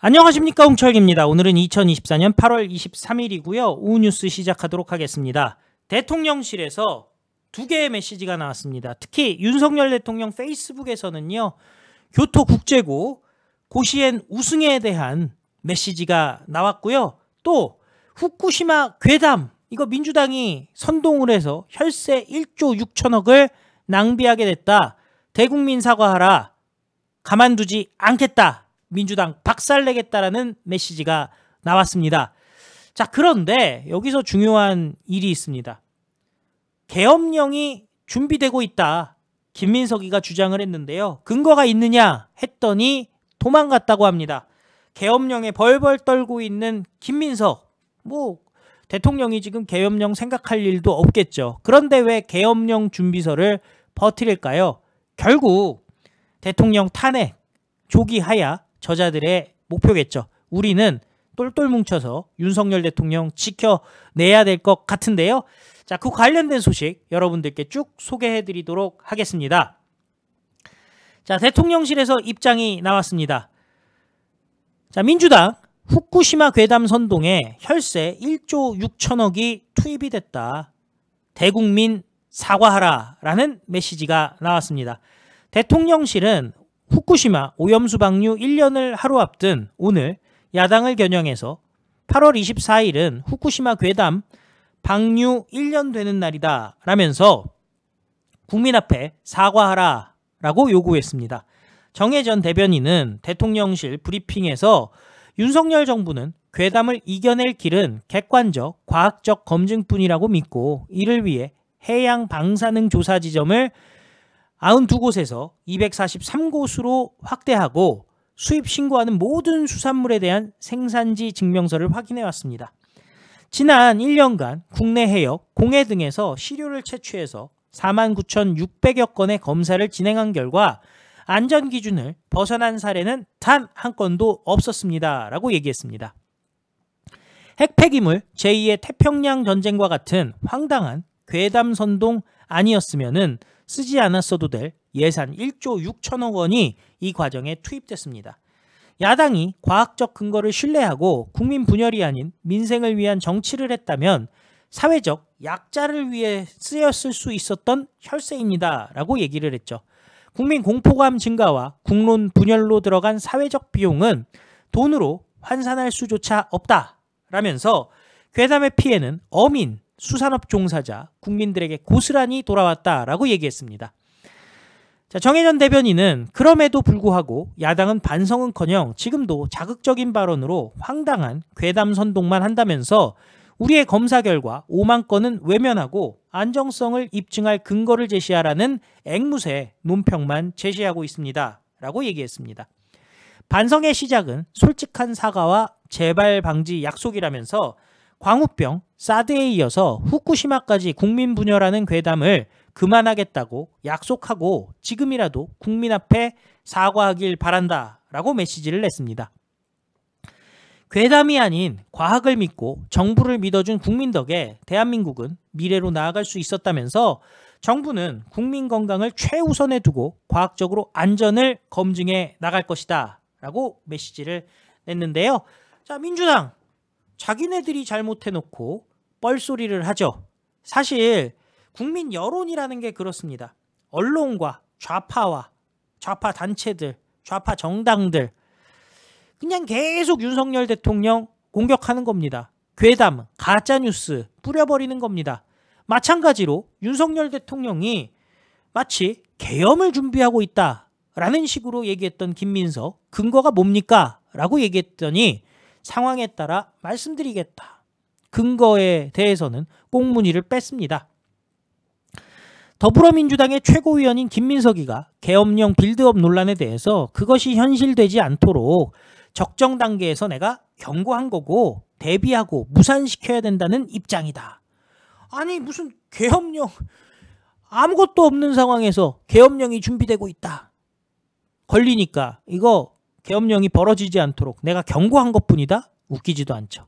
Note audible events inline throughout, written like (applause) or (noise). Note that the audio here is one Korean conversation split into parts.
안녕하십니까 홍철기입니다. 오늘은 2024년 8월 23일이고요. 오후 뉴스 시작하도록 하겠습니다. 대통령실에서 두 개의 메시지가 나왔습니다. 특히 윤석열 대통령 페이스북에서는요. 교토국제고 고시엔 우승에 대한 메시지가 나왔고요. 또 후쿠시마 괴담 이거 민주당이 선동을 해서 혈세 1조 6천억을 낭비하게 됐다. 대국민 사과하라. 가만두지 않겠다. 민주당 박살내겠다라는 메시지가 나왔습니다. 자, 그런데 여기서 중요한 일이 있습니다. 계엄령이 준비되고 있다. 김민석이가 주장을 했는데요. 근거가 있느냐 했더니 도망갔다고 합니다. 계엄령에 벌벌 떨고 있는 김민석. 뭐 대통령이 지금 계엄령 생각할 일도 없겠죠. 그런데 왜 계엄령 준비서를 버티릴까요? 결국 대통령 탄핵 조기 하야 저자들의 목표겠죠. 우리는 똘똘 뭉쳐서 윤석열 대통령 지켜내야 될 것 같은데요. 자, 그 관련된 소식 여러분들께 쭉 소개해 드리도록 하겠습니다. 자, 대통령실에서 입장이 나왔습니다. 자, 민주당 후쿠시마 괴담 선동에 혈세 1조 6천억이 투입이 됐다. 대국민 사과하라 라는 메시지가 나왔습니다. 대통령실은 후쿠시마 오염수 방류 1년을 하루 앞둔 오늘 야당을 겨냥해서 8월 24일은 후쿠시마 괴담 방류 1년 되는 날이다 라면서 국민 앞에 사과하라 라고 요구했습니다. 정혜전 대변인은 대통령실 브리핑에서 윤석열 정부는 괴담을 이겨낼 길은 객관적, 과학적 검증뿐이라고 믿고 이를 위해 해양 방사능 조사 지점을 92곳에서 243곳으로 확대하고 수입 신고하는 모든 수산물에 대한 생산지 증명서를 확인해 왔습니다. 지난 1년간 국내 해역, 공해 등에서 시료를 채취해서 49,600여 건의 검사를 진행한 결과 안전 기준을 벗어난 사례는 단 한 건도 없었습니다. 라고 얘기했습니다. 핵폐기물 제2의 태평양 전쟁과 같은 황당한 괴담 선동 아니었으면은 쓰지 않았어도 될 예산 1조 6천억 원이 이 과정에 투입됐습니다. 야당이 과학적 근거를 신뢰하고 국민 분열이 아닌 민생을 위한 정치를 했다면 사회적 약자를 위해 쓰였을 수 있었던 혈세입니다. 라고 얘기를 했죠. 국민 공포감 증가와 국론 분열로 들어간 사회적 비용은 돈으로 환산할 수조차 없다. 라면서 괴담의 피해는 어민, 수산업 종사자, 국민들에게 고스란히 돌아왔다라고 얘기했습니다. 자, 정혜전 대변인은 그럼에도 불구하고 야당은 반성은커녕 지금도 자극적인 발언으로 황당한 괴담 선동만 한다면서 우리의 검사 결과 5만 건은 외면하고 안정성을 입증할 근거를 제시하라는 앵무새 논평만 제시하고 있습니다. 라고 얘기했습니다. 반성의 시작은 솔직한 사과와 재발 방지 약속이라면서 광우병, 사드에 이어서 후쿠시마까지 국민 분열하는 괴담을 그만하겠다고 약속하고 지금이라도 국민 앞에 사과하길 바란다 라고 메시지를 냈습니다. 괴담이 아닌 과학을 믿고 정부를 믿어준 국민 덕에 대한민국은 미래로 나아갈 수 있었다면서 정부는 국민 건강을 최우선에 두고 과학적으로 안전을 검증해 나갈 것이다 라고 메시지를 냈는데요. 자, 민주당 자기네들이 잘못해놓고 뻘소리를 하죠. 사실 국민 여론이라는 게 그렇습니다. 언론과 좌파와 좌파 단체들, 좌파 정당들 그냥 계속 윤석열 대통령 공격하는 겁니다. 괴담, 가짜뉴스 뿌려버리는 겁니다. 마찬가지로 윤석열 대통령이 마치 계엄을 준비하고 있다라는 식으로 얘기했던 김민석 근거가 뭡니까? 라고 얘기했더니 상황에 따라 말씀드리겠다. 근거에 대해서는 꽁무니를 뺐습니다. 더불어민주당의 최고위원인 김민석이가 계엄령 빌드업 논란에 대해서 그것이 현실되지 않도록 적정 단계에서 내가 경고한 거고 대비하고 무산시켜야 된다는 입장이다. 아니 무슨 계엄령 아무것도 없는 상황에서 계엄령이 준비되고 있다. 걸리니까 이거 계엄령이 벌어지지 않도록 내가 경고한 것뿐이다? 웃기지도 않죠.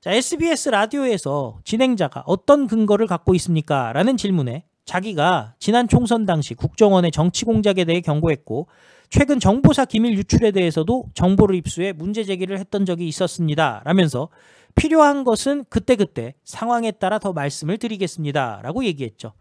자, SBS 라디오에서 진행자가 어떤 근거를 갖고 있습니까? 라는 질문에 자기가 지난 총선 당시 국정원의 정치 공작에 대해 경고했고 최근 정보사 기밀 유출에 대해서도 정보를 입수해 문제 제기를 했던 적이 있었습니다. 라면서 필요한 것은 그때그때 상황에 따라 더 말씀을 드리겠습니다. 라고 얘기했죠.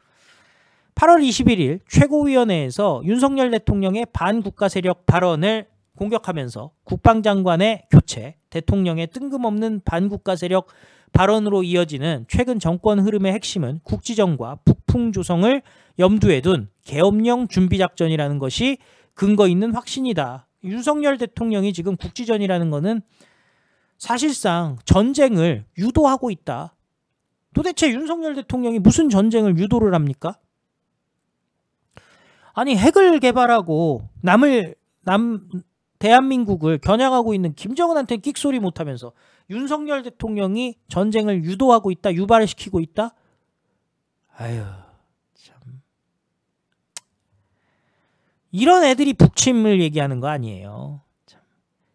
8월 21일 최고위원회에서 윤석열 대통령의 반국가 세력 발언을 공격하면서 국방장관의 교체, 대통령의 뜬금없는 반국가 세력 발언으로 이어지는 최근 정권 흐름의 핵심은 국지정과 북풍 조성을 염두에 둔 계엄령 준비 작전이라는 것이 근거 있는 확신이다. 윤석열 대통령이 지금 국지전이라는 것은 사실상 전쟁을 유도하고 있다. 도대체 윤석열 대통령이 무슨 전쟁을 유도를 합니까? 아니 핵을 개발하고 남을 남 대한민국을 겨냥하고 있는 김정은한테 끽소리 못하면서 윤석열 대통령이 전쟁을 유도하고 있다, 유발을 시키고 있다. 아유 참 이런 애들이 북침을 얘기하는 거 아니에요. 참.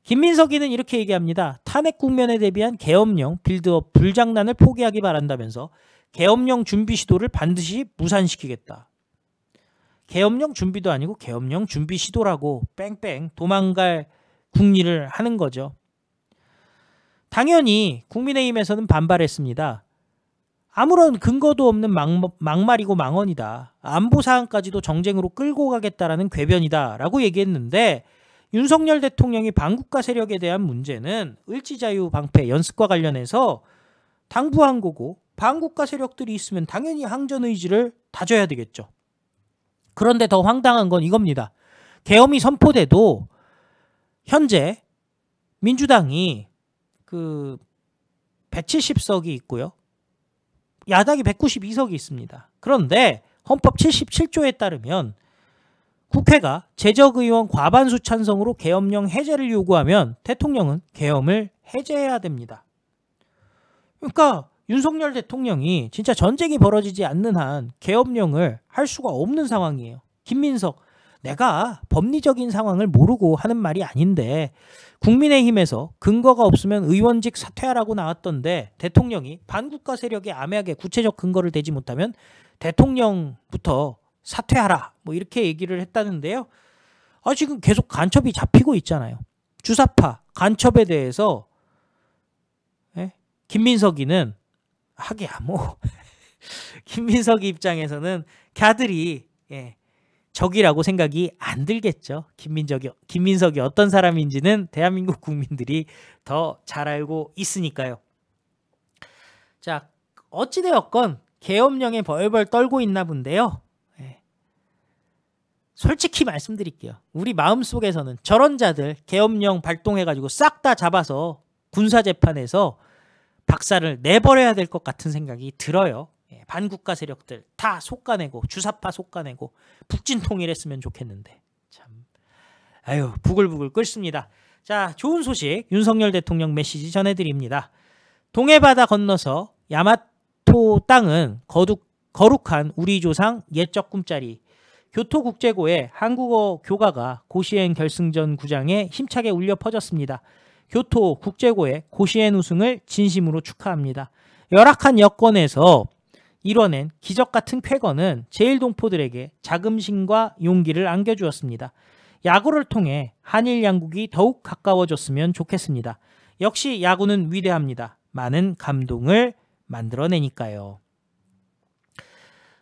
김민석이는 이렇게 얘기합니다. 탄핵 국면에 대비한 계엄령 빌드업 불장난을 포기하기 바란다면서 계엄령 준비 시도를 반드시 무산시키겠다. 계엄령 준비도 아니고 계엄령 준비 시도라고 뺑뺑 도망갈 국리를 하는 거죠. 당연히 국민의힘에서는 반발했습니다. 아무런 근거도 없는 막, 막말이고 망언이다. 안보 사항까지도 정쟁으로 끌고 가겠다라는 궤변이다라고 얘기했는데 윤석열 대통령이 반국가 세력에 대한 문제는 을지자유 방패 연습과 관련해서 당부한 거고 반국가 세력들이 있으면 당연히 항전 의지를 다져야 되겠죠. 그런데 더 황당한 건 이겁니다. 계엄이 선포돼도 현재 민주당이 그 170석이 있고요. 야당이 192석이 있습니다. 그런데 헌법 77조에 따르면 국회가 재적의원 과반수 찬성으로 계엄령 해제를 요구하면 대통령은 계엄을 해제해야 됩니다. 그러니까 윤석열 대통령이 진짜 전쟁이 벌어지지 않는 한 계엄령을 할 수가 없는 상황이에요. 김민석, 내가 법리적인 상황을 모르고 하는 말이 아닌데 국민의힘에서 근거가 없으면 의원직 사퇴하라고 나왔던데 대통령이 반국가 세력에 암약에 구체적 근거를 대지 못하면 대통령부터 사퇴하라 뭐 이렇게 얘기를 했다는데요. 아 지금 계속 간첩이 잡히고 있잖아요. 주사파 간첩에 대해서 예? 김민석이는 하기야 뭐 (laughs) 김민석이 입장에서는 걔들이 예, 적이라고 생각이 안 들겠죠. 김민석이 김민석이 어떤 사람인지는 대한민국 국민들이 더 잘 알고 있으니까요. 자 어찌되었건 계엄령에 벌벌 떨고 있나 본데요. 예. 솔직히 말씀드릴게요. 우리 마음속에서는 저런 자들 계엄령 발동해가지고 싹 다 잡아서 군사재판에서 박살을 내버려야 될 것 같은 생각이 들어요. 예, 반국가 세력들 다 속가내고 주사파 속가내고 북진 통일했으면 좋겠는데 참 아유 부글부글 끓습니다. 자 좋은 소식 윤석열 대통령 메시지 전해드립니다. 동해바다 건너서 야마토 땅은 거룩, 거룩한 우리 조상 옛적 꿈자리 교토국제고의 한국어 교가가 고시행 결승전 구장에 힘차게 울려 퍼졌습니다. 교토 국제고의 고시엔 우승을 진심으로 축하합니다. 열악한 여건에서 이뤄낸 기적 같은 쾌거는 제일 동포들에게 자긍심과 용기를 안겨주었습니다. 야구를 통해 한일 양국이 더욱 가까워졌으면 좋겠습니다. 역시 야구는 위대합니다. 많은 감동을 만들어내니까요.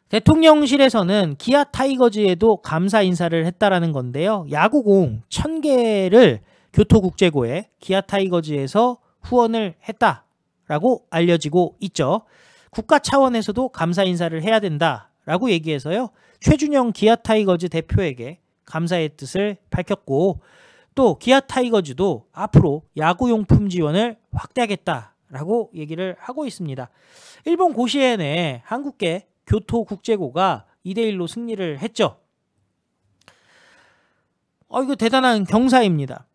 대통령실에서는 기아 타이거즈에도 감사 인사를 했다라는 건데요. 야구공 1000개를 교토국제고에 기아 타이거즈에서 후원을 했다라고 알려지고 있죠. 국가 차원에서도 감사 인사를 해야 된다라고 얘기해서요. 최준영 기아 타이거즈 대표에게 감사의 뜻을 밝혔고 또 기아 타이거즈도 앞으로 야구용품 지원을 확대하겠다라고 얘기를 하고 있습니다. 일본 고시엔에 한국계 교토국제고가 2대1로 승리를 했죠. 어, 이거 대단한 경사입니다.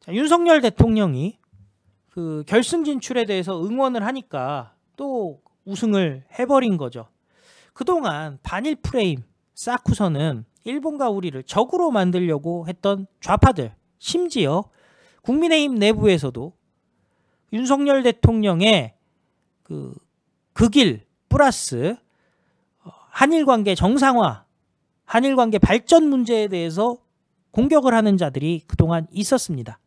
자, 윤석열 대통령이 그 결승 진출에 대해서 응원을 하니까 또 우승을 해버린 거죠. 그동안 반일 프레임 쌓고서는 일본과 우리를 적으로 만들려고 했던 좌파들, 심지어 국민의힘 내부에서도 윤석열 대통령의 그, 그길 플러스 한일 관계 정상화, 한일 관계 발전 문제에 대해서 공격을 하는 자들이 그동안 있었습니다.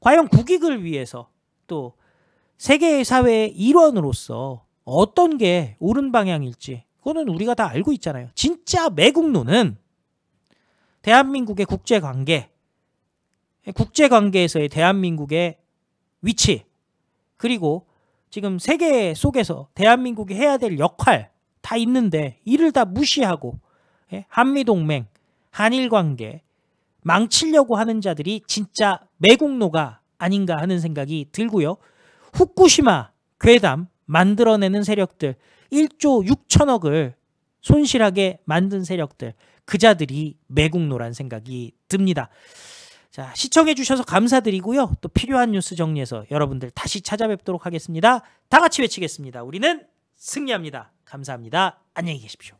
과연 국익을 위해서 또 세계 사회의 일원으로서 어떤 게 옳은 방향일지 그거는 우리가 다 알고 있잖아요. 진짜 매국노는 대한민국의 국제 관계, 국제 관계에서의 대한민국의 위치, 그리고 지금 세계 속에서 대한민국이 해야 될 역할 다 있는데 이를 다 무시하고 예, 한미 동맹, 한일 관계 망치려고 하는 자들이 진짜 매국노가 아닌가 하는 생각이 들고요. 후쿠시마 괴담 만들어내는 세력들 1조 6천억을 손실하게 만든 세력들 그 자들이 매국노란 생각이 듭니다. 자, 시청해 주셔서 감사드리고요. 또 필요한 뉴스 정리해서 여러분들 다시 찾아뵙도록 하겠습니다. 다 같이 외치겠습니다. 우리는 승리합니다. 감사합니다. 안녕히 계십시오.